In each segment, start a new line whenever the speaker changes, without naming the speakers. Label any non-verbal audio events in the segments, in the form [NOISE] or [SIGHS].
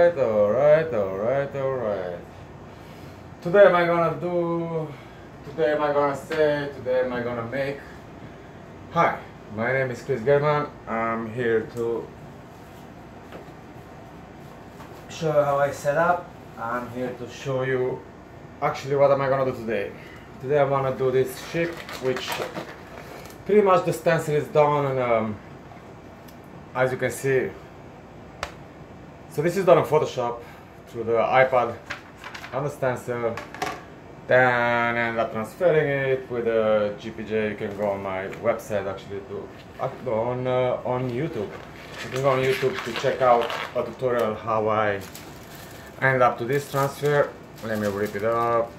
Alright, alright, alright, alright. Today am I gonna do, today am I gonna say, today am I gonna make. Hi, my name is Cris Gherman. I'm here to show you how I set up. I'm here to show you actually what am I gonna do today. Today I wanna do this ship, which pretty much the stencil is done and um, as you can see so this is done in Photoshop through the iPad on the stencil. Then end up transferring it with a GPJ. You can go on my website actually to uh, on uh, on YouTube. You can go on YouTube to check out a tutorial how I end up to this transfer. Let me rip it up.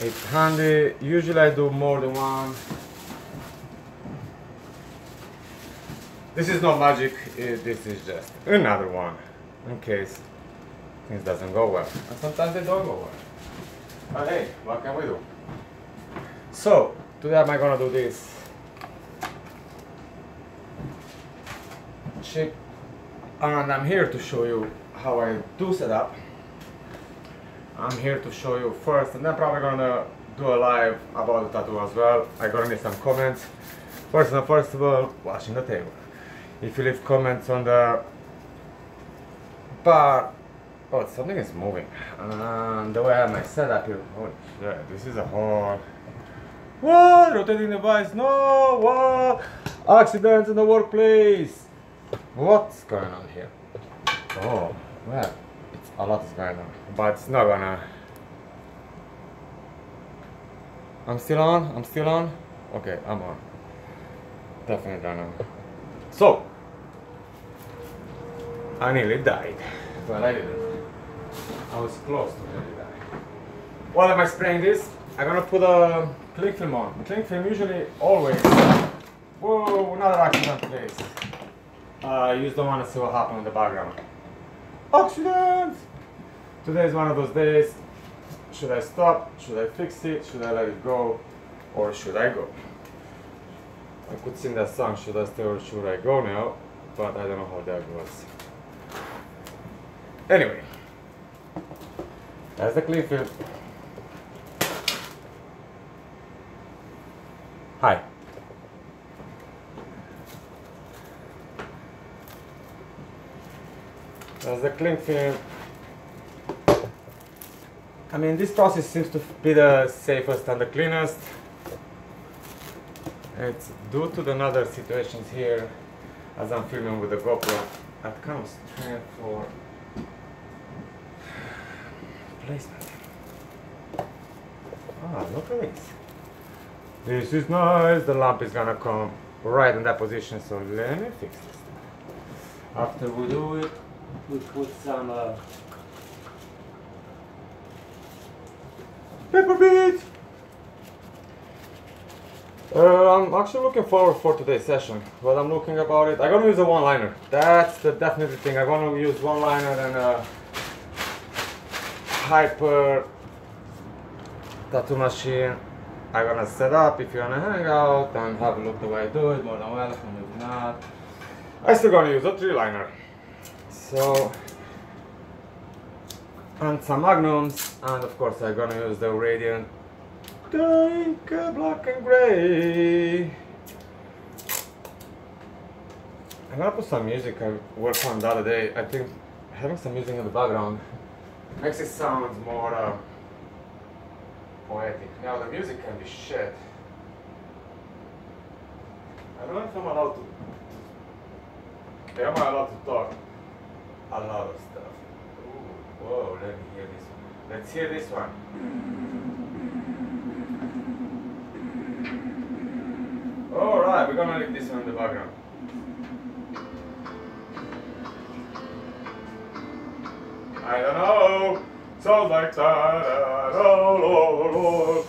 It's handy. Usually I do more than one. This is not magic, it, this is just another one in case things doesn't go well. And sometimes they don't go well. But hey, what can we do? So, today I'm gonna do this chip and I'm here to show you how I do set up. I'm here to show you first and then probably gonna do a live about the tattoo as well. I gonna need some comments. First and first of all, washing the table if you leave comments on the bar. Oh something is moving. And the way I my setup here. Oh shit this is a whole what rotating device no what accidents in the workplace. What's going on here? Oh well it's a lot is going on but it's not gonna. I'm still on I'm still on. Okay I'm on. Definitely on so I nearly died, but I didn't. I was close to nearly dying. While am I spraying this? I'm gonna put a cling film on. Cling film usually always. Whoa, another accident place. Uh, you just don't want to see what happened in the background. Accident! Today is one of those days. Should I stop? Should I fix it? Should I let it go? Or should I go? I could sing that song, should I stay or should I go now? But I don't know how that goes. Anyway, that's the clean film. Hi. That's the cling film. I mean, this process seems to be the safest and the cleanest. It's due to the other situations here, as I'm filming with the GoPro, at kind of strength for Ah, look at this. This is nice. The lamp is gonna come right in that position. So let me fix this. After we do it, we put some uh, pepper beads. Uh, I'm actually looking forward for today's session. What I'm looking about it, I'm gonna use a one-liner. That's the definitely thing. I'm gonna use one-liner and uh, hyper tattoo machine I'm gonna set up if you wanna hang out and have a look the way I do it, more than welcome, if not. I still gonna use a three liner. So and some magnums and of course I'm gonna use the radiant Pink, black and gray. I'm gonna put some music I worked on the other day. I think having some music in the background makes it sound more uh, poetic. Now the music can be shit. I don't know if I'm allowed to. Am I allowed to talk? A lot of stuff. Ooh, whoa, let me hear this one. Let's hear this one. Alright, we're gonna leave this one in the background. I don't know. Sounds like that. Oh,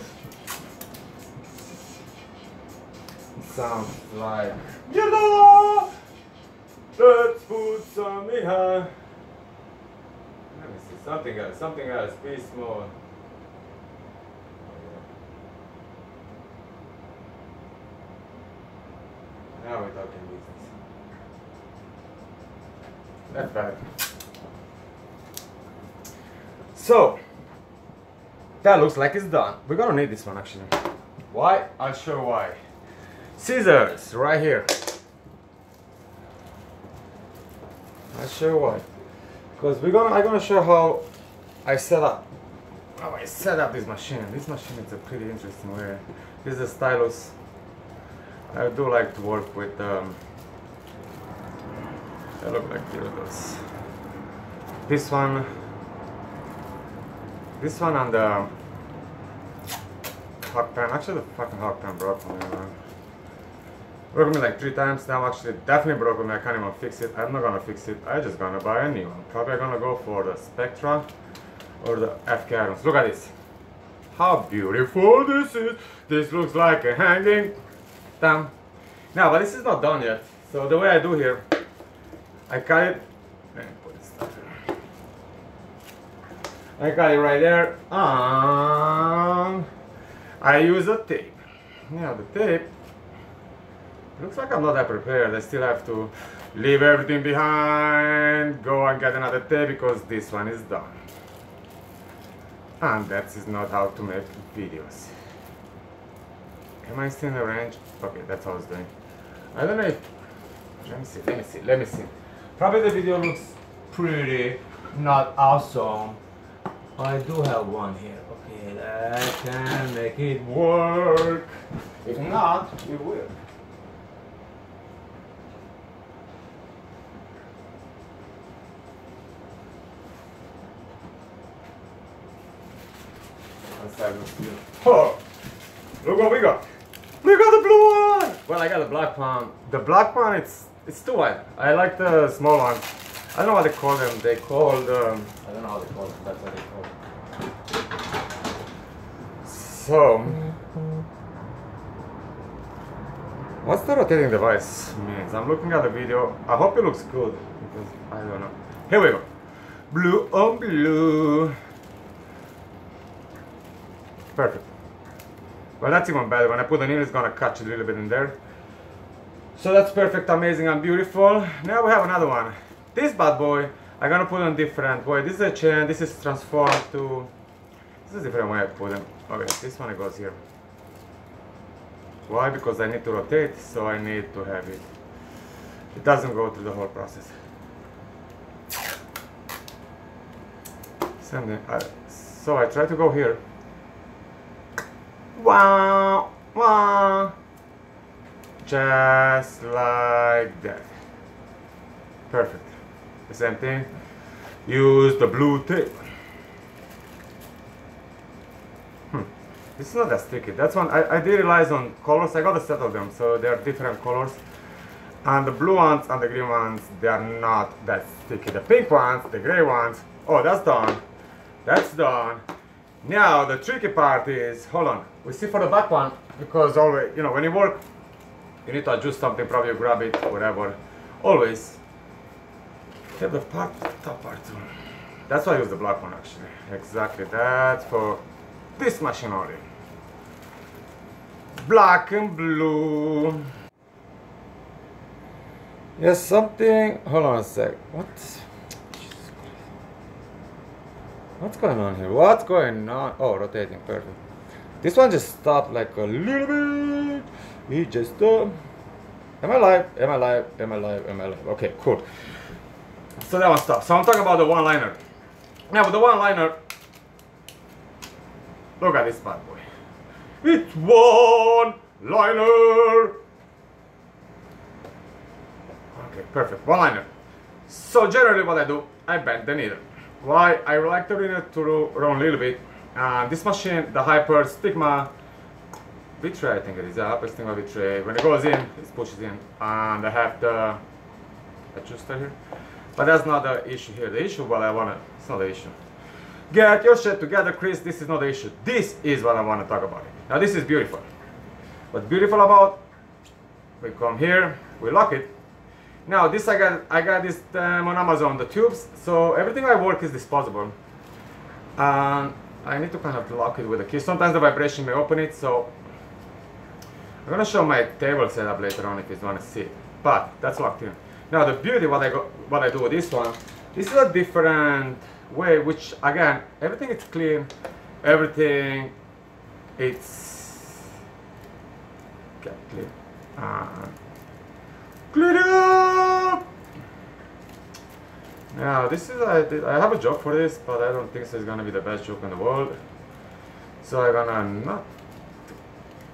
Sounds like you know. Let's put some behind. Let me see something else. Something else. Be small. Now we're talking business. that's bad. So, that looks like it's done. We're gonna need this one actually. Why? I'll show why. Scissors, right here. I'll show why. Because we're gonna, I'm gonna show how I set up. How I set up this machine. This machine is a pretty interesting way. This is a stylus. I do like to work with um, they look like this. This one, this one and the hot pan. Actually, the fucking hot pan broke me. Man. Broke me like three times now. Actually, definitely broke me. I can't even fix it. I'm not gonna fix it. I'm just gonna buy a new one. Probably gonna go for the Spectra or the FK Irons. Look at this. How beautiful this is. This looks like a hanging. Damn. Now, but this is not done yet. So the way I do here, I cut it. Let me put this stuff here. I cut it right there. Um, I use a tape. Now the tape. Looks like I'm not that prepared. I still have to leave everything behind, go and get another tape because this one is done. And that is not how to make videos. Am I still in the range? Okay, that's how I was doing. I don't know if... Let me see, let me see, let me see. Probably the video looks pretty not awesome. I do have one here. Okay, that can make it work. If not, it will. Oh, look what we got. We got the blue one. Well, I got the black one. The black one, it's it's too wide. I like the small one. I don't know what they call them. They called, um, I don't know how they call them. That's what they call them. So, what's the rotating device means? I'm looking at the video. I hope it looks good because I don't know. Here we go. Blue on blue. Perfect. Well, that's even better. When I put the needle, it's gonna catch a little bit in there. So that's perfect, amazing, and beautiful. Now we have another one. This bad boy, I'm gonna put on different way. This is a chain, this is transformed to... This is a different way I put them. Okay, this one goes here. Why? Because I need to rotate, so I need to have it. It doesn't go through the whole process. So I try to go here. Wow, wow. Just like that. Perfect. The same thing. Use the blue tape. Hmm. Is not that sticky. That's one I, I did realize on colors. I got a set of them, so they are different colors. And the blue ones and the green ones, they are not that sticky. The pink ones, the gray ones, oh, that's done. That's done. Now, the tricky part is, hold on, we see for the back one, because always, you know, when you work, you need to adjust something, probably grab it, whatever. Always, have the part, top part. That's why I use the black one actually. Exactly, that's for this machine only. Black and blue. Yes, something, hold on a sec. What? What's going on here? What's going on? Oh, rotating, perfect. This one just stopped like a little bit. He just stopped. Am I live? Am I live? Am I live? Am I live? Okay, cool. So that one stopped. So I'm talking about the one-liner. Now with the one-liner, look at this bad boy. It's one-liner. Okay, perfect. One-liner. So generally what I do, I bend the needle. Why? I like the needle to run a little bit uh, this machine, the Hyper Stigma V3, I think it is, the Hyper Stigma V3, when it goes in, it pushes in, and I have the adjuster here. But that's not the issue here. The issue, what I wanna, it's not the issue. Get your shit together, Cris. This is not the issue. This is what I want to talk about. Now, this is beautiful. What's beautiful about? We come here, we lock it. Now, this I got, I got this um, on Amazon, the tubes. So everything I work is disposable. Um, I need to kind of lock it with a key. Sometimes the vibration may open it, so I'm gonna show my table setup later on if you want to see it. But that's locked in. Now the beauty what I go, what I do with this one, this is a different way, which again, everything is clean, everything it's get clean. Uh, clean up! Now this is I, I have a joke for this, but I don't think this is gonna be the best joke in the world. So I'm gonna not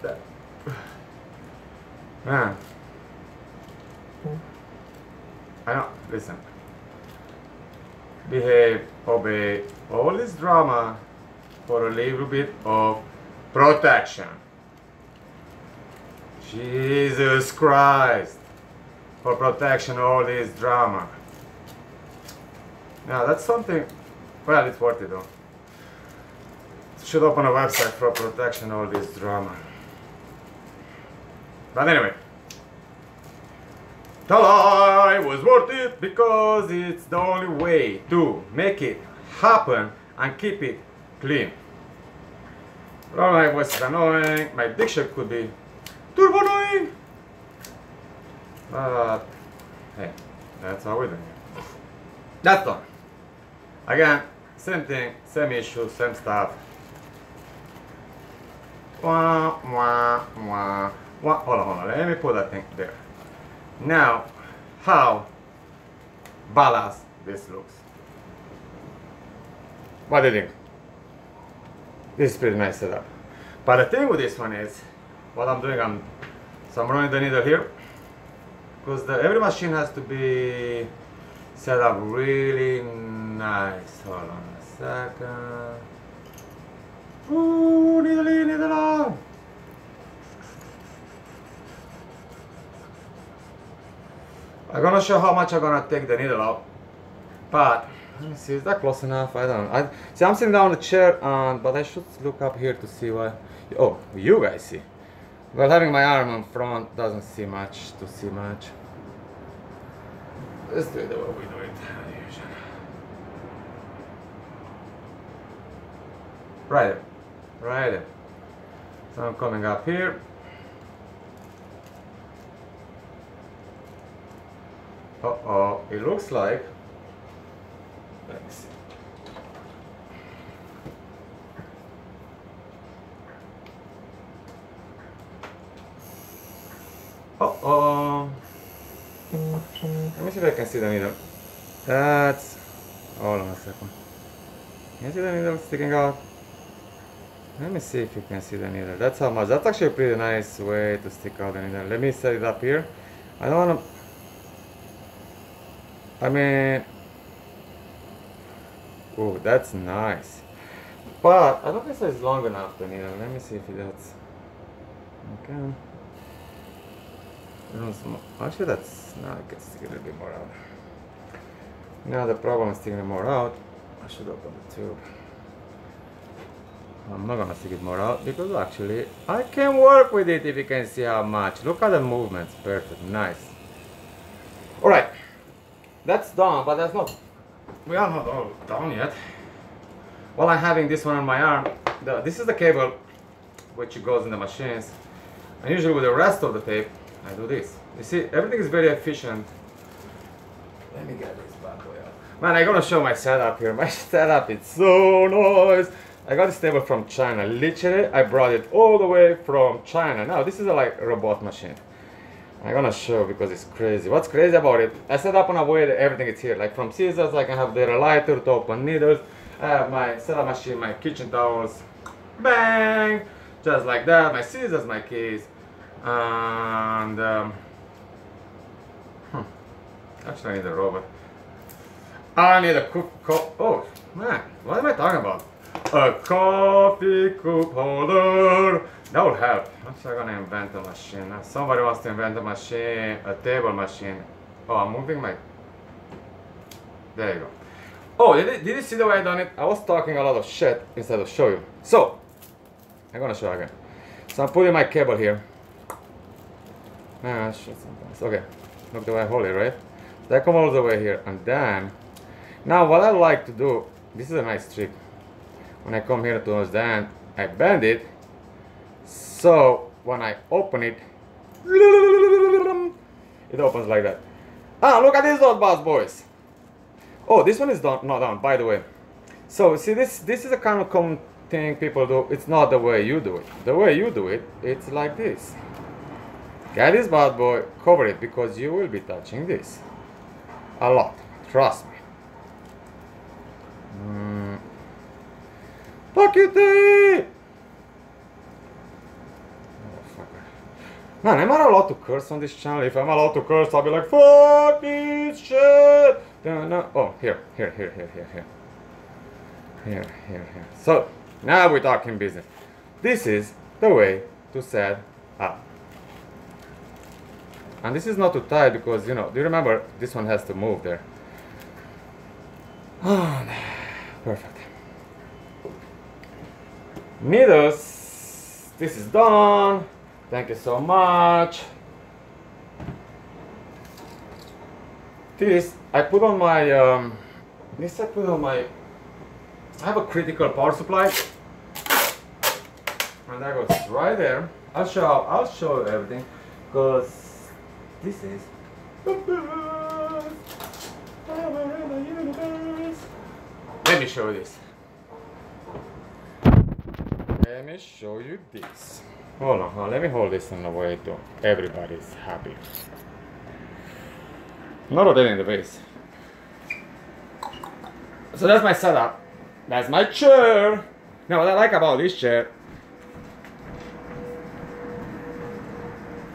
that. [SIGHS] Man. I know, listen. Behave, obey, all this drama for a little bit of protection. Jesus Christ. For protection, all this drama. Now that's something, well, it's worth it though. Should open a website for protection, all this drama. But anyway, the lie was worth it because it's the only way to make it happen and keep it clean. My voice is annoying, my diction could be turbo annoying. But hey, that's how we do it. That's done. Again, same thing, same issue, same stuff. Wah, wah, wah, wah. Hold on, hold on. Let me put that thing there. Now, how balanced this looks. What do you think? This is pretty nice setup. But the thing with this one is, what I'm doing, I'm, so I'm running the needle here, because the, every machine has to be set up really nice. Hold on a second. Ooh, needle in, needle out. I'm gonna show how much I'm gonna take the needle out. But let me see, is that close enough? I don't know. I, see, I'm sitting down on the chair, and but I should look up here to see what. Oh, you guys see. Well, having my arm in front doesn't see much to see much. Let's do it the way we do it. usually. Right. Right. So I'm coming up here. Uh-oh, it looks like, let me see. Uh-oh. Let me see if I can see the needle. That's, hold on a second. Can you see the needle sticking out? Let me see if you can see the needle. That's how much. That's actually a pretty nice way to stick out the needle. Let me set it up here. I don't want to I mean, oh, that's nice. But I don't think it's long enough to needle. Let me see if that's okay. Actually, that's now I can stick a little bit more out. Now the problem is sticking more out. I should open the tube. I'm not gonna stick it more out because actually I can work with it if you can see how much. Look at the movements, perfect, nice. That's done, but that's not, we are not all done yet. While I'm having this one on my arm, the, this is the cable which goes in the machines. And usually with the rest of the tape, I do this. You see, everything is very efficient. Let me get this bad boy out. Man, I'm gonna show my setup here. [LAUGHS] My setup is so nice. I got this table from China. Literally, I brought it all the way from China. Now, this is a like robot machine. I'm gonna show because it's crazy. What's crazy about it? I set up on a way that everything is here. Like from scissors, I can have the lighter to open needles. I have my setup machine, my kitchen towels. Bang! Just like that. My scissors, my keys. And um, hmm. actually I need a robot. I need a cup. Oh man, what am I talking about? A coffee cup holder. That would help. I'm gonna invent a machine. Somebody wants to invent a machine, a table machine. Oh, I'm moving my. There you go. Oh, did, did you see the way I done it? I was talking a lot of shit instead of show you. So, I'm gonna show again. So I'm putting my cable here. Ah, shit sometimes. Okay, look the way I hold it, right? So I come all the way here, and then, now what I like to do, this is a nice trick. When I come here towards the end, I bend it, so when I open it, it opens like that. Ah, look at these dot boss boys. Oh, this one is done, not done, by the way. So, see, this this is a kind of common thing people do. It's not the way you do it. The way you do it, it's like this. Get this bad boy, cover it, because you will be touching this. A lot. Trust me. Mm. Pocket Man, I'm I allowed to curse on this channel? If I'm allowed to curse, I'll be like, fuck this shit! Oh, here, here, here, here, here, here. Here, here, here. So, now we're talking business. This is the way to set up. And this is not too tight because, you know, do you remember this one has to move there? Oh, perfect. Needles, this is done. Thank you so much. This I put on my um, this I put on my I have a critical power supply and that goes right there. I'll show I'll show everything because this is Let me show you this. Let me show you this. Hold on, hold on, let me hold this in a way to everybody's happy. Not rotating the base. So that's my setup. That's my chair. Now what I like about this chair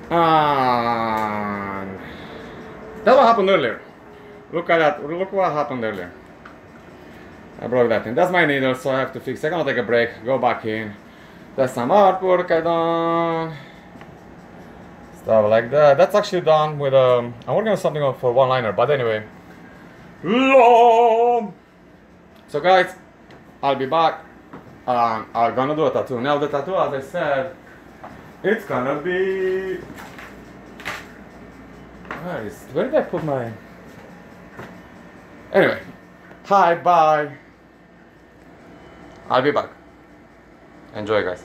and that's what happened earlier. Look at that. Look what happened earlier. I broke that thing. That's my needle, so I have to fix. It. I'm gonna take a break, go back in. That's some artwork I done. Stuff like that. That's actually done with um I'm working on something for one liner, but anyway. Long. So guys, I'll be back. Um, I'm gonna do a tattoo. Now the tattoo as I said, it's gonna be is where did I put my Anyway. Hi, bye. I'll be back. Enjoy guys.